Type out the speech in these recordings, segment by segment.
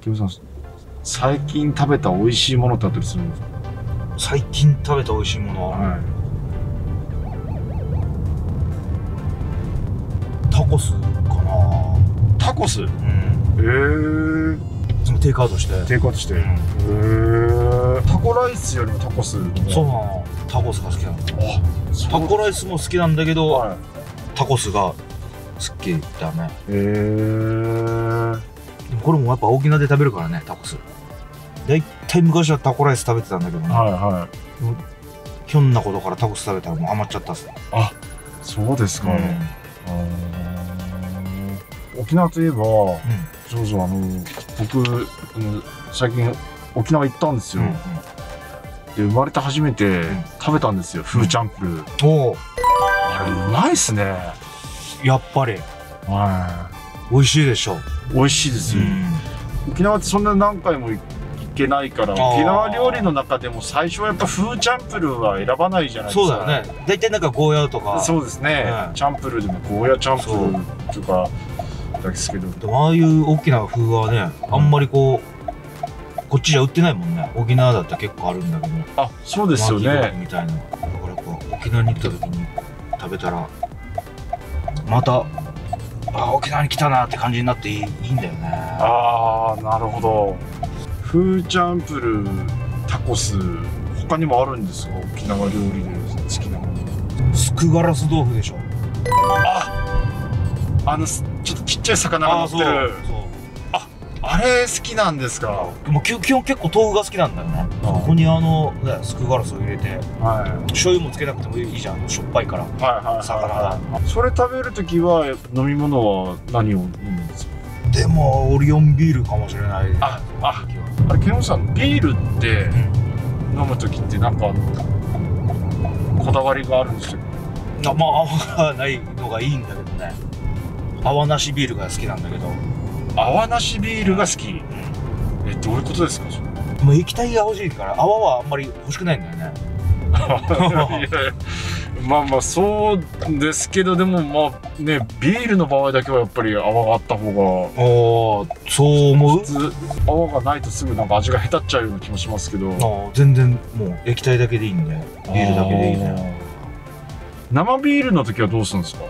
キムさん最近食べた美味しいものってあったりするんですか？最近食べた美味しいもの、はいタコスかな。タコス？へうん。えそのテイクアウトして。テイクアウトして。へうん。えタコライスよりもタコス？そうなの。タコスが好きなの。タコライスも好きなんだけど、はい。タコスが好きだね。へえでもこれもやっぱ沖縄で食べるからねタコス。大体昔はタコライス食べてたんだけどね、はいはい。ひょんなことからタコス食べたらもうハマっちゃったっす、そうですか、うん。沖縄といえばそうそうあの僕最近沖縄行ったんですよ、で生まれて初めてん。食べたんですよ、フーチャンプルー。おおあれうまいっすね。やっぱり。は美味しいでしょ、い美味しいですよ、沖縄ってそんな何回も行けないから沖縄料理の中でも最初はやっぱフーチャンプルーは選ばないじゃないですか。そうだよね。大体なんかゴーヤーとか。そうですね、うん。チャンプルーでもゴーヤチャンプルーとかですけど。でもああいう大きな風はねあんまりこうこっちじゃ売ってないもんね。沖縄だったら結構あるんだけど。あそうですよね。みたいな。だからやっぱ沖縄に来た時に食べたらまたあ沖縄に来たなって感じになっていいいいんだよね。ああなるほど。フーチャンプルータコス他にもあるんですか沖縄料理で好きなもの。スクガラス豆腐でしょ。あのすちょっとちっちゃい魚が乗ってる。そうあれ好きなんですか？もう基基本結構豆腐が好きなんだよね。あここにあのねスクガラスを入れてはい。醤油もつけなくてもいいじゃん。しょっぱいから。はいはい魚はいそれ食べるときは飲み物は何を飲むんですか？でもオリオンビールかもしれない。ああ。あれケンさんビールってうん。飲むときってなんかこだわりがあるんですよあまあ泡がないのがいいんだけどね。泡なしビールが好きなんだけど、泡なしビールが好き。えどういうことですか？もう液体が欲しいから泡はあんまり欲しくないんだよね。まあまあそうですけどでもまあねビールの場合だけはやっぱり泡があった方が。おそう思う？泡がないとすぐなんか味が下手っちゃうような気もしますけど。あ全然もう液体だけでいいんでビールだけでいいね。生ビールの時はどうするんですか？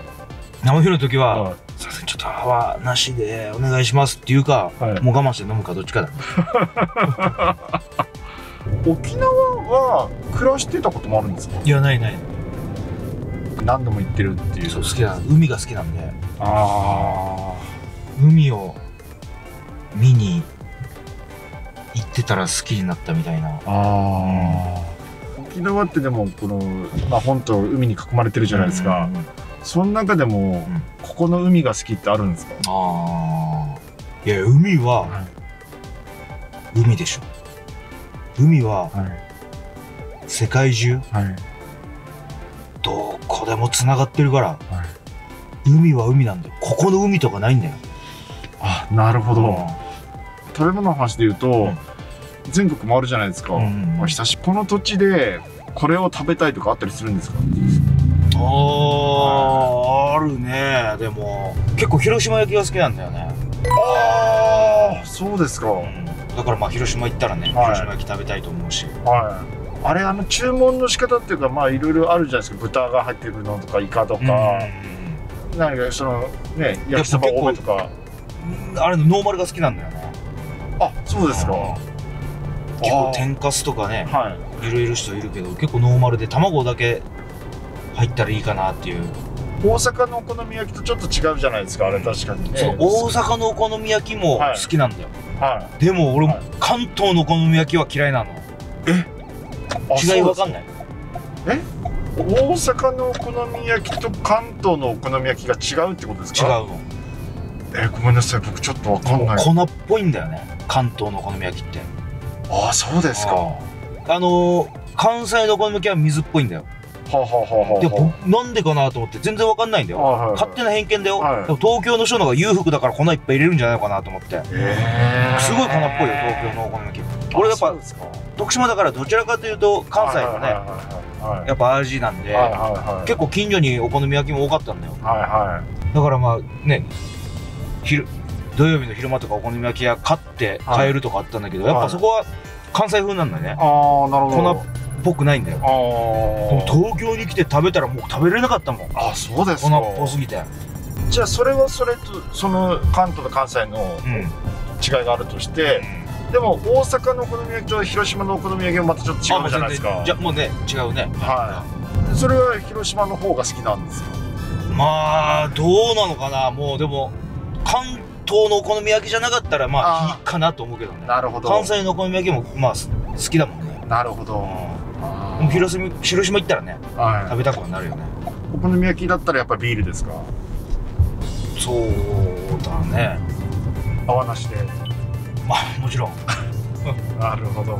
生ビールの時はは「すいません。ちょっと泡なしでお願いします」っていうか、はい。もう我慢して飲むかどっちかだ。ね 沖縄は暮らしてたこともあるんですか？いやないない。何度も行ってるっていう。そう好きな海が好きなんで。あ海を見に行ってたら好きになったみたいな。ああ沖縄ってでもこの、まあ、本島海に囲まれてるじゃないですか、うんうんうんその中でも、ん。ここの海が好きってあるんですか？ああいや海は海でしょ。海ははい。世界中はい。どこでもつながってるからはい。海は海なんだよ。ここの海とかないんだよ。あなるほど、食べ物の話で言うと、うん。全国回るじゃないですか、うんうんこの土地でこれを食べたいとかあったりするんですか？あああるね。でも結構広島焼きが好きなんだよね、ああそうですか、だからまあ広島行ったらね、はい。広島焼き食べたいと思うし。はい。あれあの注文の仕方っていうかまあいろいろあるじゃないですか。豚が入ってるのとかイカとか、何かそのね焼きそば多めとか。うんあれのノーマルが好きなんだよね。あそうですか。結構天かすとかねはい。いろいろ人いるけど結構ノーマルで卵だけ入ったらいいかなっていう、大阪のお好み焼きとちょっと違うじゃないですかあれ確かに。ねそう大阪のお好み焼きもはい。好きなんだよ、はでも俺、はい。関東のお好み焼きは嫌いなの。い違いわかんない。大阪のお好み焼きと関東のお好み焼きが違うってことですか？違うの。えごめんなさい。僕ちょっとわかんない。粉っぽいんだよね。関東のお好み焼きって。ああそうですか。はあのー関西のお好み焼きは水っぽいんだよ。あ、はなんでかなと思って全然わかんないんだよ。はいはいはい。勝手な偏見だよ、はい。東京の人の方が裕福だから粉いっぱい入れるんじゃないのかなと思って。すごい粉っぽいよ東京のお好み焼き。俺やっぱ徳島だからどちらかというと関西のねはいはいはいはいやっぱ味なんで、はいはいはい結構近所にお好み焼きも多かったんだよ。はいはい。だからまあね昼土曜日の昼間とかお好み焼き屋買って買えるとかあったんだけど、やっぱそこは関西風なんだよね、ああなるほど。粉っぽくないんだよ。東京に来て食べたらもう食べれなかったもん。あそうですか。粉っぽすぎて。じゃあそれはそれとその関東と関西のうん。違いがあるとして、でも大阪のお好み焼きと広島のお好み焼きはまたちょっと違うじゃないですか。じゃもうね違うね。はい。それは広島の方が好きなんですよまあどうなのかな。もうでも関東のお好み焼きじゃなかったらまあいいかなと思うけどね。なるほど。関西のお好み焼きもまあす好きだもんね。なるほど、うん広島広島行ったらねーはい。食べたくはなるよね。お好み焼きだったらやっぱビールですか？そうだね。泡なしで。まあもちろん。なるほど